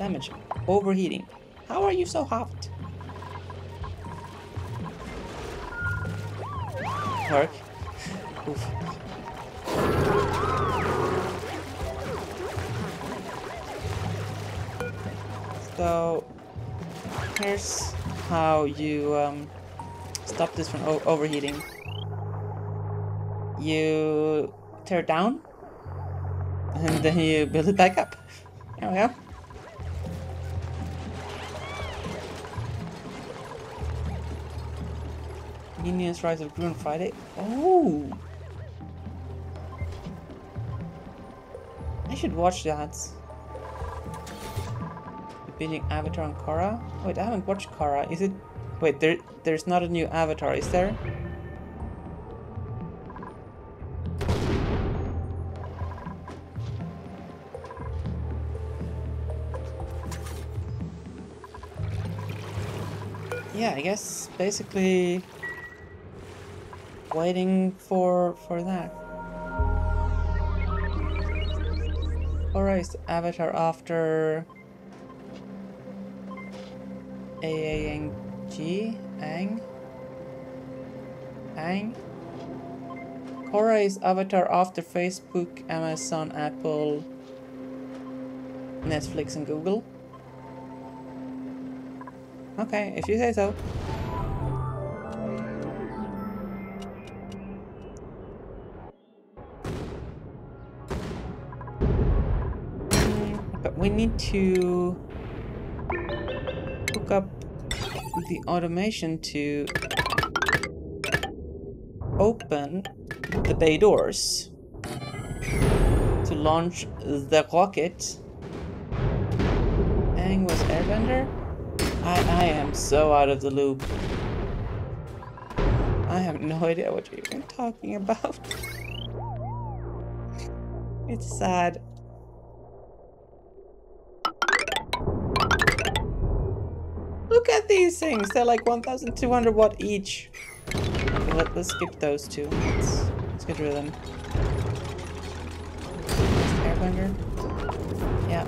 Damage. Overheating. How are you so hot? Work. Oof. So here's how you um, stop this from overheating. You tear it down and then you build it back up. There we go. Minions Rise of Gru Friday. Oh! I should watch that. Building Avatar on Korra? Wait, I haven't watched Korra. Is it... Wait, there, there's not a new Avatar, is there? Yeah, I guess basically waiting for for that. Alright, Avatar after A-A-N-G? Aang? Aang? Korra is Avatar after Facebook, Amazon, Apple, Netflix and Google. Okay, if you say so. We need to hook up the automation to open the bay doors to launch the rocket. Aang was airbender? I, I am so out of the loop. I have no idea what you're even talking about. it's sad. These things. They're like 1,200 watt each. Okay, let, us skip those two. Let's, let's get rid of them. Airbender. Yeah.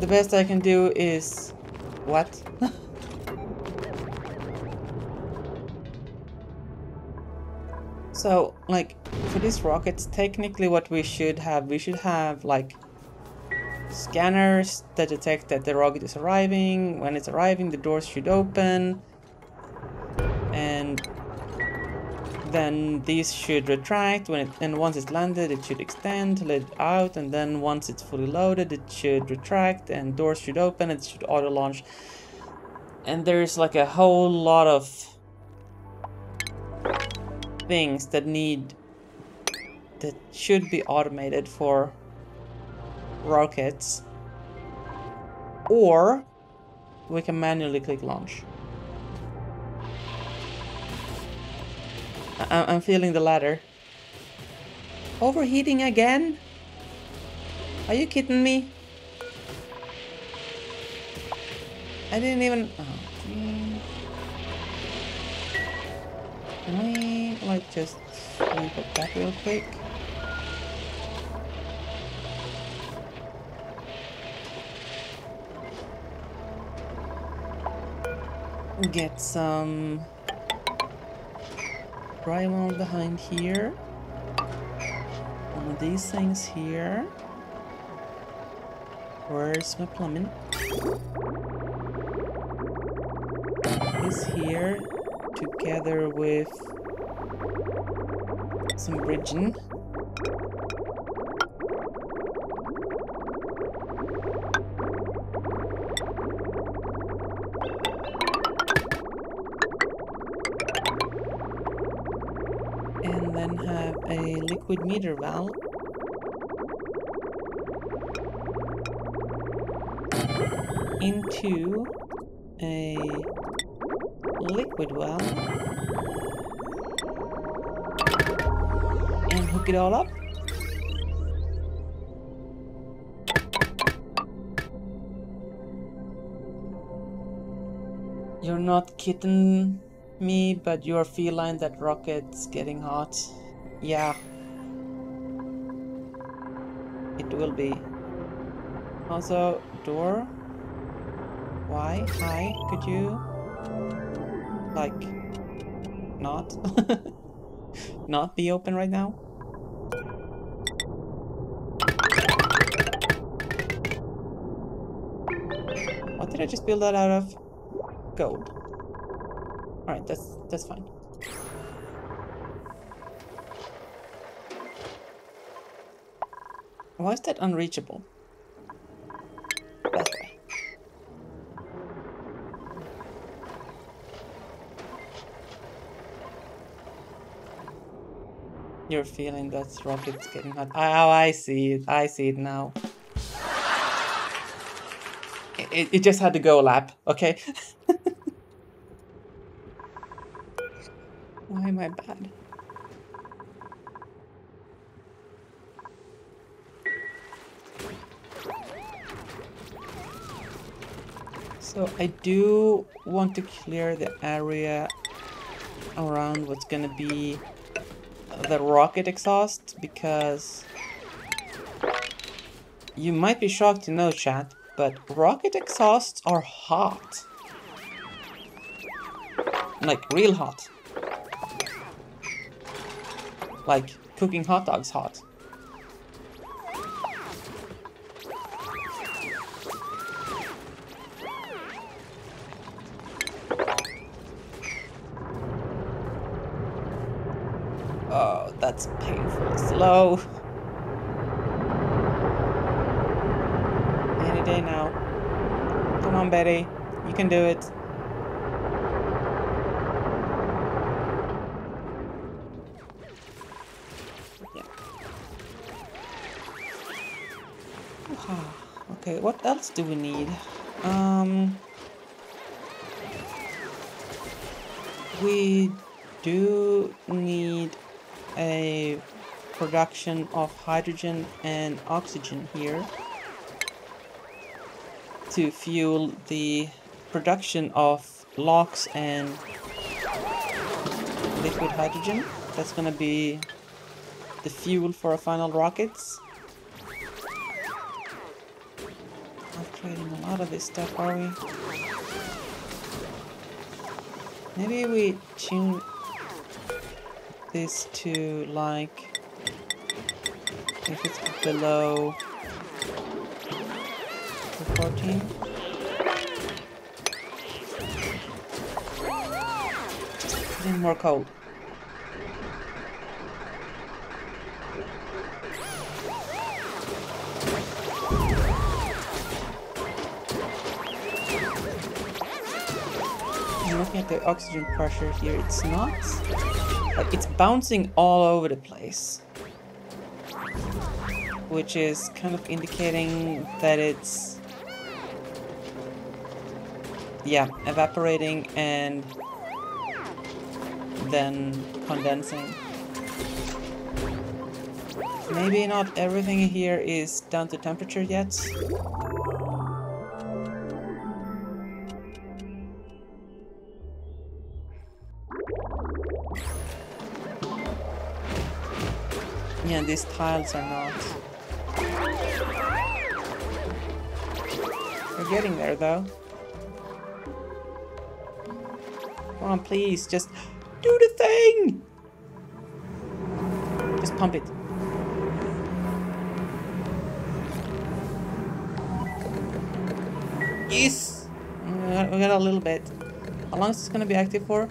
The best I can do is... What? so, like, for these rockets, technically what we should have, we should have, like, scanners that detect that the rocket is arriving. When it's arriving, the doors should open. And then these should retract when it, and once it's landed it should extend let out and then once it's fully loaded it should retract and doors should open it should auto launch and there's like a whole lot of things that need that should be automated for rockets or we can manually click launch. I I'm feeling the latter. Overheating again? Are you kidding me? I didn't even... Oh, Can we, like, just leave it back real quick? Get some drywall behind here. One of these things here. Where's my plumbing? This here, together with some bridging. Liquid meter valve. Into a liquid valve. And hook it all up. You're not kidding me, but you're feeling that rocket's getting hot. Yeah, will be. Also, door. Why? Hi, could you... Like... Not? not be open right now? What did I just build that out of? Gold. Alright, that's that's fine. Why is that unreachable? That way. You're feeling that rocket's getting hot. Oh, I see it. I see it now. It, it just had to go lap, okay? Why am I bad? So I do want to clear the area around what's gonna be the rocket exhaust because you might be shocked to know chat but rocket exhausts are hot. Like real hot. Like cooking hot dogs hot That's painful slow. Any day now. Come on, Betty. You can do it. Okay, what else do we need? Um, we do need a production of hydrogen and oxygen here to fuel the production of LOX and liquid hydrogen. That's gonna be the fuel for our final rockets. Upgrading a lot of this stuff, are we? Maybe we tune this to like if it's below the 14 just in more cold. I'm looking at the oxygen pressure here. It's not like it's bouncing all over the place. Which is kind of indicating that it's yeah, evaporating and then condensing. Maybe not everything here is down to temperature yet. Yeah, these tiles are not. We're getting there though. Come on, please, just do the thing! Just pump it. Yes! Uh, we got, a little bit. How long is this gonna be active for?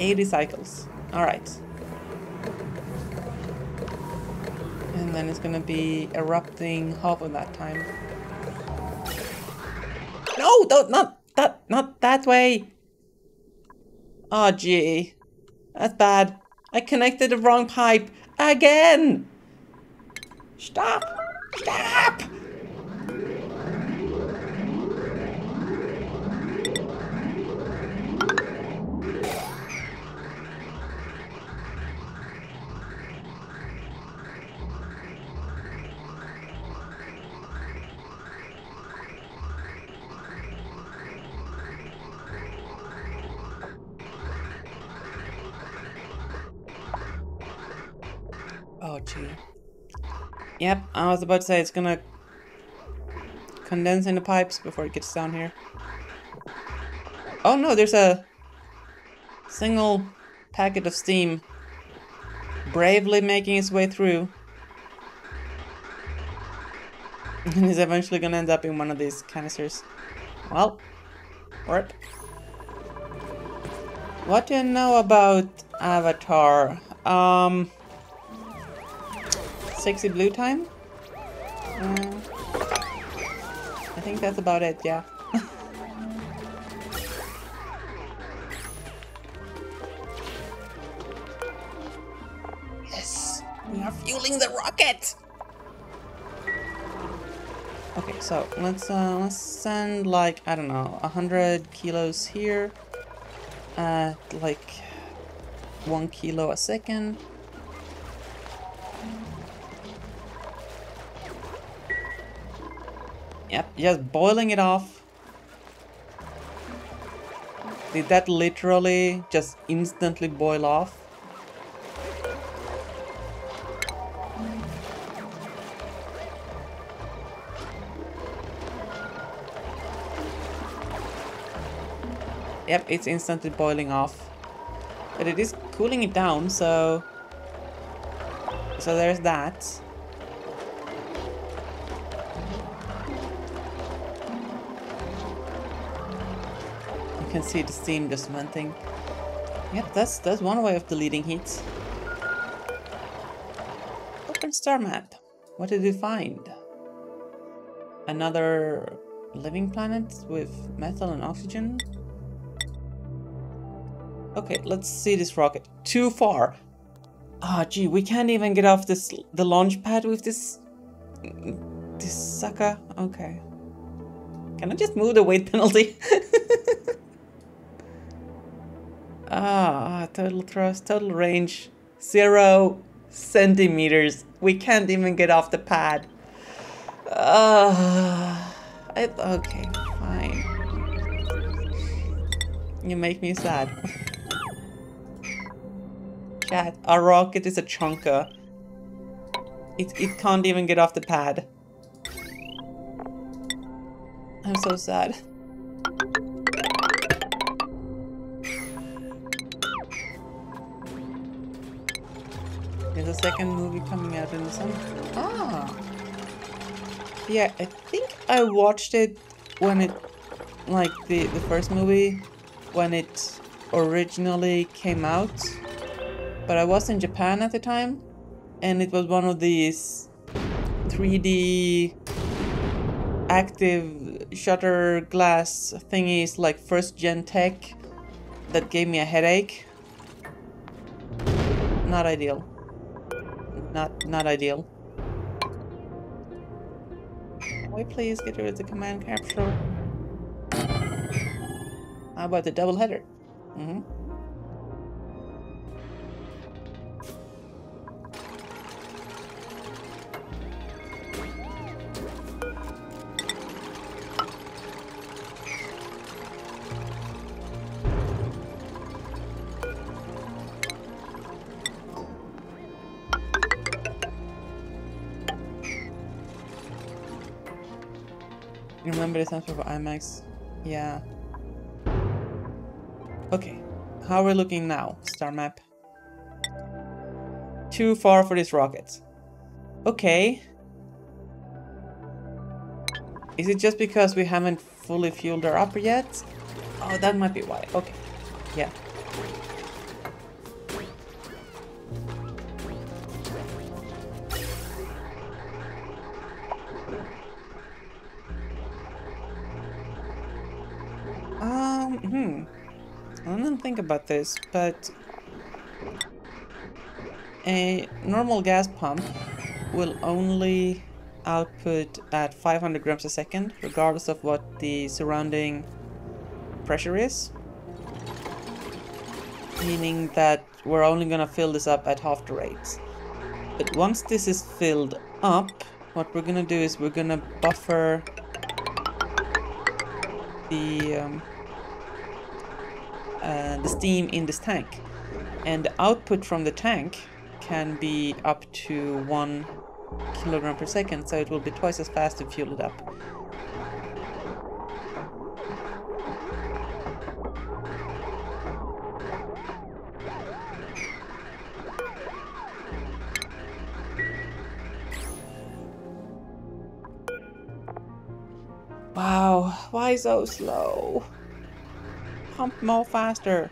80 cycles. Alright. And then it's gonna be erupting half of that time. No, don't, not that, not that way. Oh, gee. That's bad. I connected the wrong pipe again. Stop. Stop. Yep, I was about to say it's gonna condensing the pipes before it gets down here. Oh no, there's a single packet of steam bravely making its way through. And is eventually gonna end up in one of these canisters. Well, rip. What do you know about Avatar? Um, sexy blue time? Uh, I think that's about it, yeah. yes, we are fueling the rocket! Okay, so let's uh, let's send like I don't know a hundred kilos here, at like one kilo a second. Just boiling it off. Did that literally just instantly boil off? Yep, it's instantly boiling off. But it is cooling it down, so... So there's that. Can see the steam just venting. Yep, that's that's one way of deleting heat. Open star map. What did we find? Another living planet with metal and oxygen? Okay, let's see this rocket. Too far. Ah, oh, gee, we can't even get off this the launch pad with this this sucker. Okay. Can I just move the weight penalty? ah, total thrust, total range, zero centimeters. We can't even get off the pad. Ah, uh, okay, fine. You make me sad. Chat, our rocket is a chunker. It, it can't even get off the pad. I'm so sad. Second movie coming out in the summer. Ah! Yeah, I think I watched it when it, like the, the first movie, when it originally came out but I was in Japan at the time and it was one of these 3D active shutter glass thingies like first gen tech that gave me a headache. Not ideal. Not not ideal. Wait please get rid of the command capsule? How about the double header? Mm-hmm. Remember the for IMAX? Yeah. Okay. How are we looking now, star map? Too far for this rocket. Okay. Is it just because we haven't fully fueled her up yet? Oh, that might be why. Okay. Yeah. Think about this, but a normal gas pump will only output at 500 grams a second, regardless of what the surrounding pressure is. Meaning that we're only gonna fill this up at half the rate. But once this is filled up, what we're gonna do is we're gonna buffer the um, uh, the steam in this tank. And the output from the tank can be up to one kilogram per second, so it will be twice as fast to fuel it up. Wow, why so slow? Pump more faster.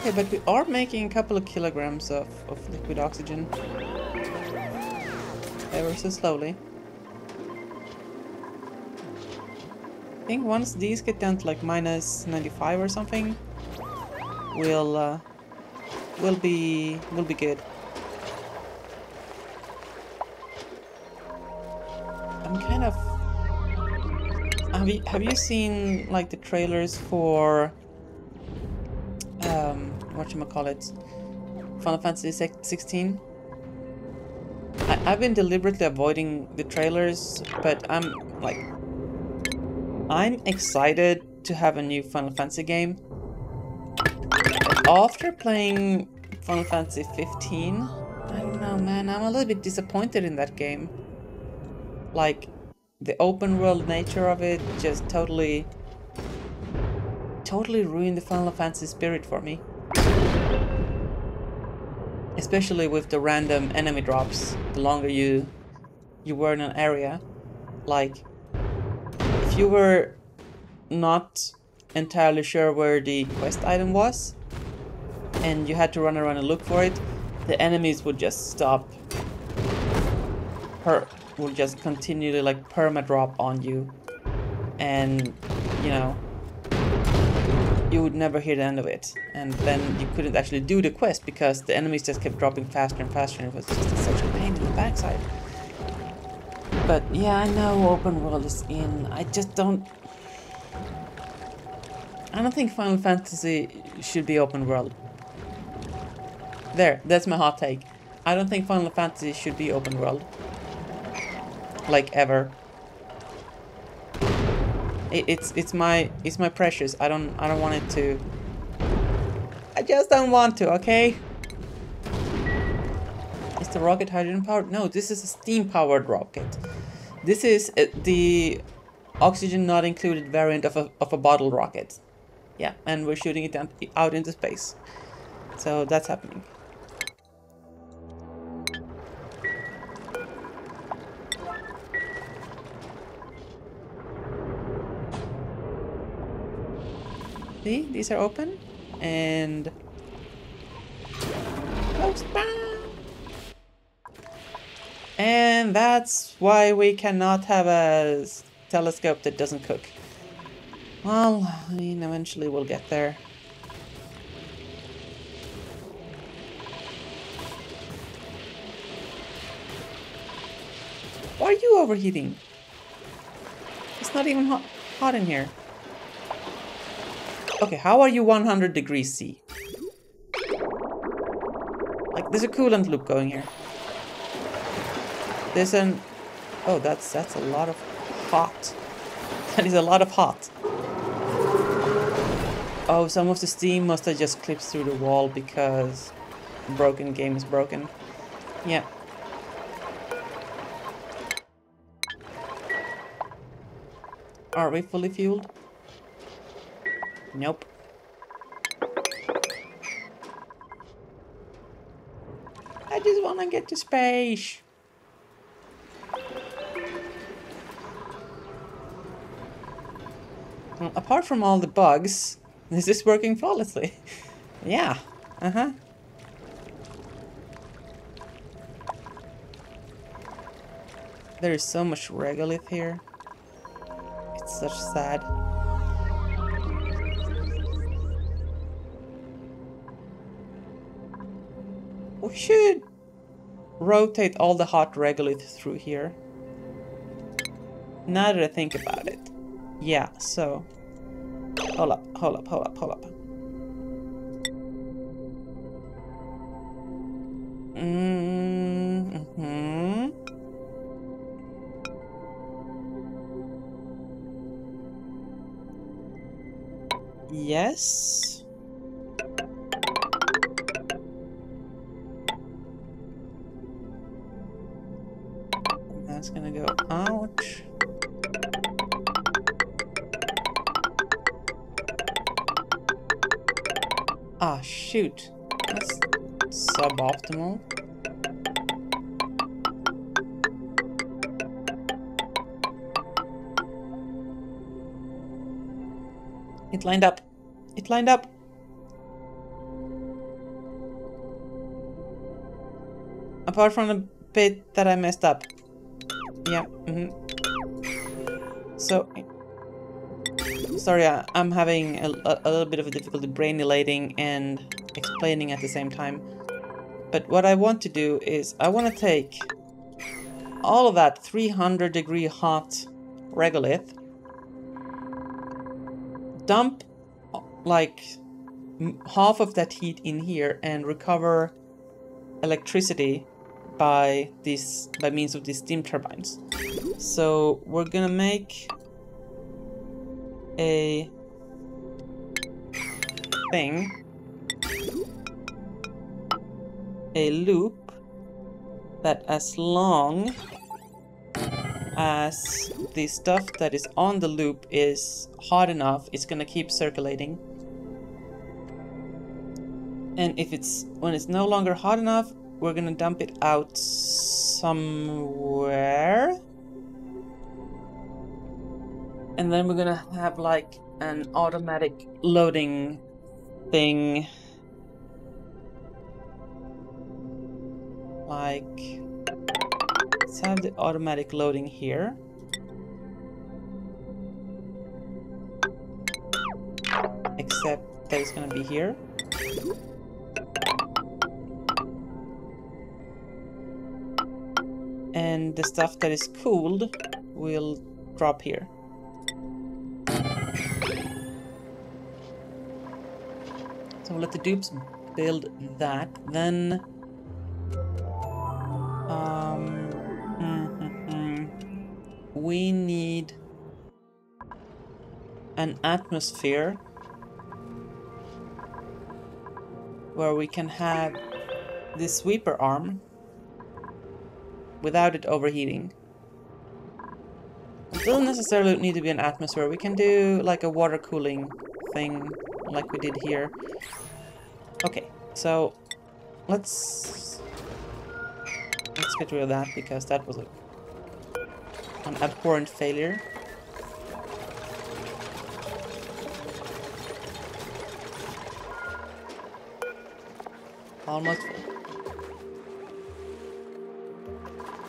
Okay, but we are making a couple of kilograms of, of liquid oxygen. Ever so slowly. I think once these get down to like minus 95 or something, we'll uh, we'll be we'll be good. Kind of have you have you seen like the trailers for um what you call it Final Fantasy 16? I, I've been deliberately avoiding the trailers, but I'm like I'm excited to have a new Final Fantasy game. After playing Final Fantasy 15, I don't know man, I'm a little bit disappointed in that game. Like, the open world nature of it just totally totally ruined the Final Fantasy spirit for me. Especially with the random enemy drops, the longer you you were in an area. Like if you were not entirely sure where the quest item was and you had to run around and look for it, the enemies would just stop her will just continually like perma drop on you. And you know you would never hear the end of it. And then you couldn't actually do the quest because the enemies just kept dropping faster and faster and it was just such a pain in the backside. But yeah I know open world is in. I just don't I don't think Final Fantasy should be open world. There that's my hot take. I don't think Final Fantasy should be open world like ever. It, it's it's my it's my precious. I don't I don't want it to. I just don't want to. Okay. Is the rocket hydrogen powered? No, this is a steam powered rocket. This is uh, the oxygen not included variant of a of a bottle rocket. Yeah, and we're shooting it down, out into space. So that's happening. See, these are open and. And that's why we cannot have a telescope that doesn't cook. Well, I mean, eventually we'll get there. Why are you overheating? It's not even hot, hot in here. Okay, how are you 100 degrees C? Like, there's a coolant loop going here. There's an... Oh, that's that's a lot of hot. That is a lot of hot. Oh, some of the steam must have just clipped through the wall because broken game is broken. Yeah. Are we fully fueled? Nope. I just want to get to space. Well, apart from all the bugs, is this working flawlessly. yeah. Uh-huh. There is so much regolith here. It's such sad. We should rotate all the hot regolith through here. Now that I think about it. Yeah, so... Hold up, hold up, hold up, hold up. shoot. That's suboptimal. It lined up. It lined up. Apart from the bit that I messed up. Yeah. Mm -hmm. So, sorry, I, am having a, a, a, little bit of a difficulty brain elating and explaining at the same time. But what I want to do is I want to take all of that 300 degree hot regolith, dump like half of that heat in here and recover electricity by this by means of these steam turbines. So we're gonna make a thing a loop that as long as the stuff that is on the loop is hot enough, it's gonna keep circulating. And if it's when it's no longer hot enough, we're gonna dump it out somewhere. And then we're gonna have like an automatic loading thing. Like, let's have the automatic loading here. Except that it's gonna be here. and the stuff that is cooled will drop here. So we'll let the dupes build that. Then we need an atmosphere where we can have the sweeper arm without it overheating. It doesn't necessarily need to be an atmosphere. We can do like a water cooling thing like we did here. Okay, so let's let's get rid of that because that was a, an abhorrent failure. Almost.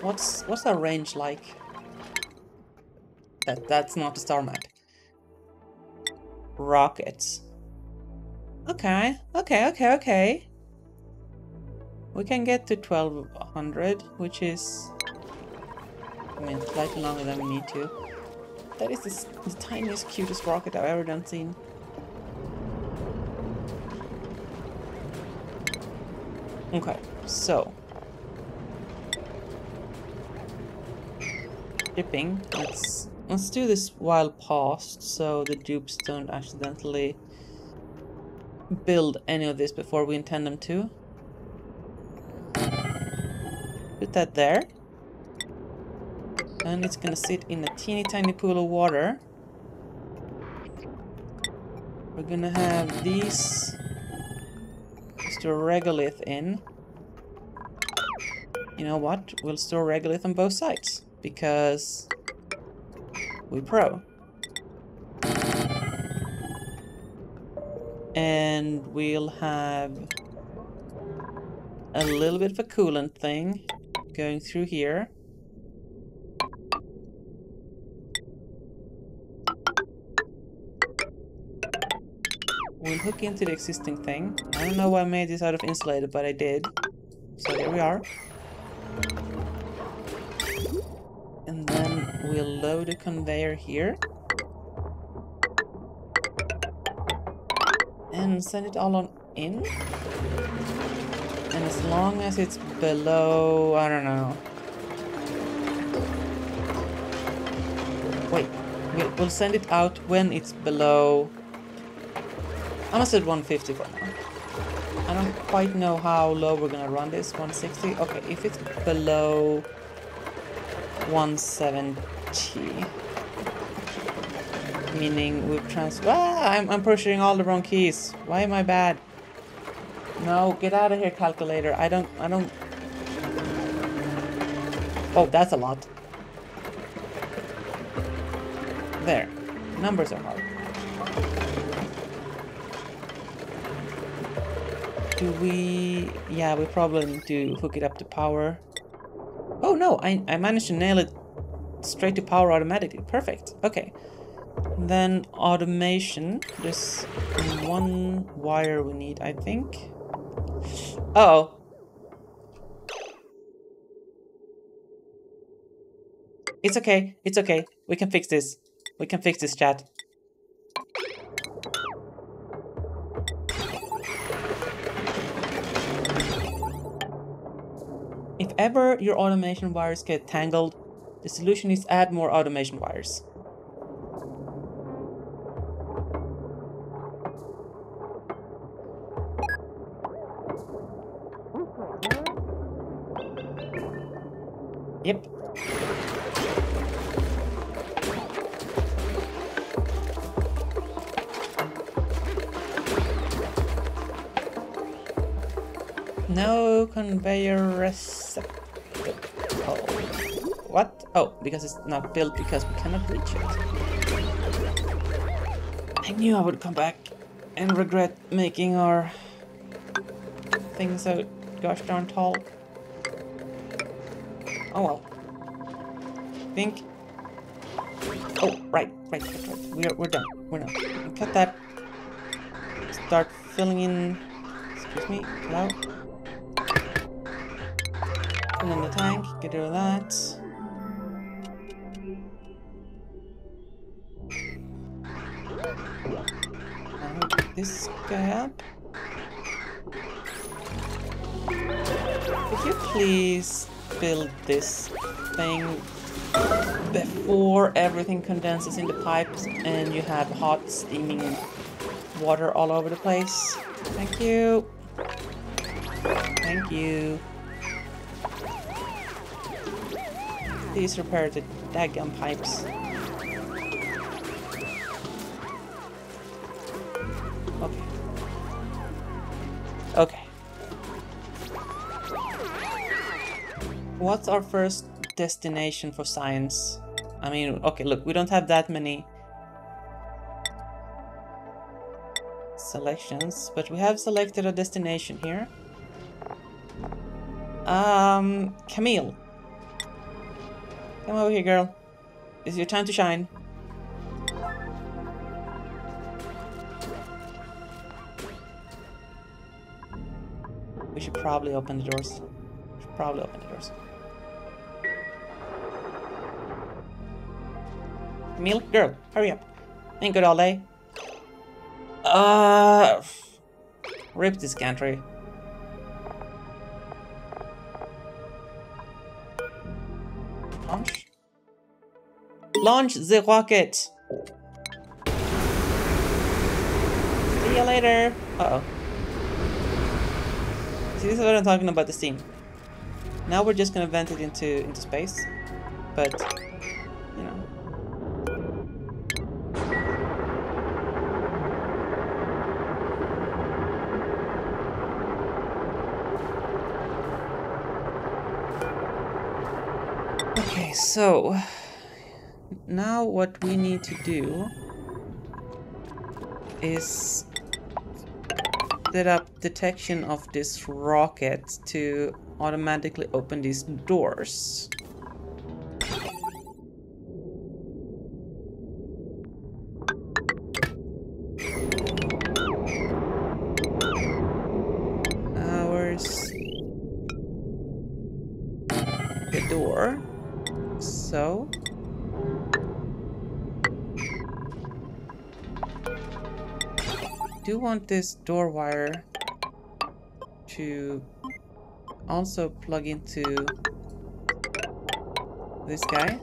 What's what's that range like? That that's not a star map. Rockets. Okay, okay, okay, okay. We can get to 1200, which is I mean slightly longer than we need to. That is the, the tiniest, cutest rocket I've ever done seen. Okay, so shipping. Let's let's do this while paused so the dupes don't accidentally build any of this before we intend them to. Put that there. And it's gonna sit in a teeny tiny pool of water. We're gonna have these store regolith in. You know what? We'll store regolith on both sides because we pro. And we'll have a little bit of a coolant thing going through here. We'll hook into the existing thing. I don't know why I made this out of insulated, but I did. So here we are. And then we'll load a conveyor here. And send it all on in. And as long as it's below, I don't know. Wait, we'll send it out when it's below... I must set 150 for now. I don't quite know how low we're gonna run this. 160? Okay, if it's below 170. Meaning we've trans- ah, I'm, I'm pushing all the wrong keys. Why am I bad? No, get out of here, calculator. I don't, I don't... Oh, that's a lot. There. Numbers are hard. Do we... Yeah, we probably need to hook it up to power. Oh no, I, I managed to nail it straight to power automatically. Perfect. Okay. Then automation. There's one wire we need, I think. Uh oh. It's okay. It's okay. We can fix this. We can fix this, chat. If ever your automation wires get tangled, the solution is add more automation wires. Yep. No conveyor receptacle. Oh, because it's not built because we cannot reach it. I knew I would come back and regret making our thing so gosh darn tall. Oh well. Think. Oh, right, right, right, right. We're, we're done. We're done. Cut that. Start filling in. Excuse me. Hello? Fill in the tank. Get rid of that. This guy up. Could you please build this thing before everything condenses in the pipes and you have hot steaming water all over the place. Thank you. Thank you. Please repair the daggum pipes. What's our first destination for science? I mean, okay, look, we don't have that many selections, but we have selected a destination here. Um, Camille. Come over here, girl. It's your time to shine. We should probably open the doors. We should probably open the doors. Camille, girl, hurry up. Ain't good all day. Uh, rip this gantry. Launch. Launch the rocket. See you later. Uh oh. See, this is what I'm talking about the steam. Now we're just gonna vent it into into space, but So now what we need to do is set up detection of this rocket to automatically open these doors. Want this door wire to also plug into this guy.